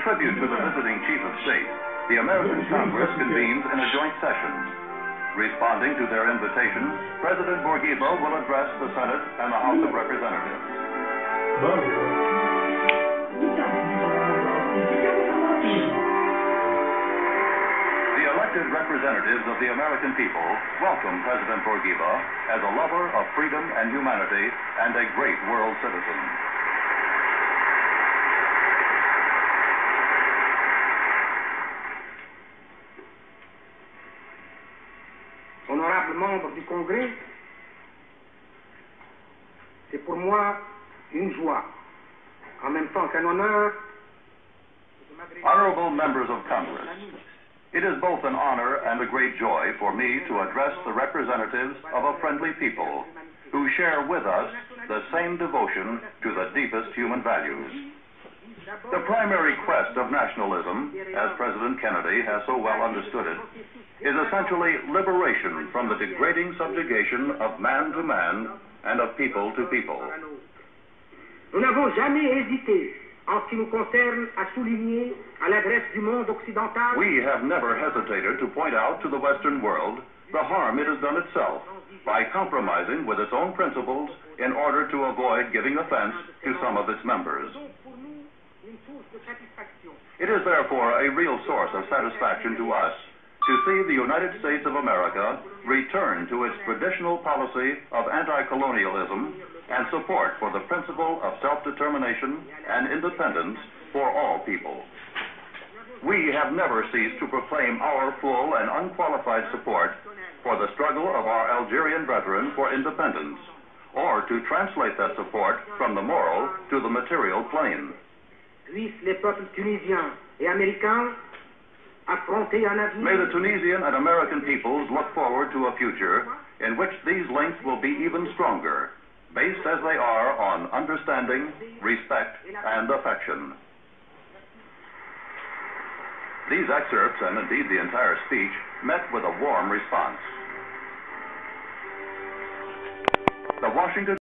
tribute to the visiting chief of state, the American Congress convenes in a joint session. Responding to their invitation, President Bourguiba will address the Senate and the House of Representatives. The elected representatives of the American people welcome President Bourguiba as a lover of freedom and humanity and a great world citizen. Honorables membres du Congrès, c'est pour moi une joie, en même temps qu'un honneur, Honorable members of Congress, it is both an honor and a great joy for me to address the representatives of a friendly people who share with us the same devotion to the deepest human values. The primary quest of nationalism, as President Kennedy has so well understood it, is essentially liberation from the degrading subjugation of man to man and of people to people. Nous n'avons jamais hésité, en ce qui nous concerne, à souligner à l'adresse du monde occidental We have never hesitated to point out to the Western world the harm it has done itself by compromising with its own principles in order to avoid giving offense to some of its members. donc pour nous une source de satisfaction. It is therefore a real source of satisfaction to us to see the United States of America return to its traditional policy of anti-colonialism and support for the principle of self-determination and independence for all people. We have never ceased to proclaim our full and unqualified support for the struggle of our Algerian brethren for independence, or to translate that support from the moral to the material plane. Puissent les peuples tunisiens et américains May the Tunisian and American peoples look forward to a future in which these links will be even stronger, based as they are on understanding, respect, and affection. These excerpts, and indeed the entire speech, met with a warm response. The Washington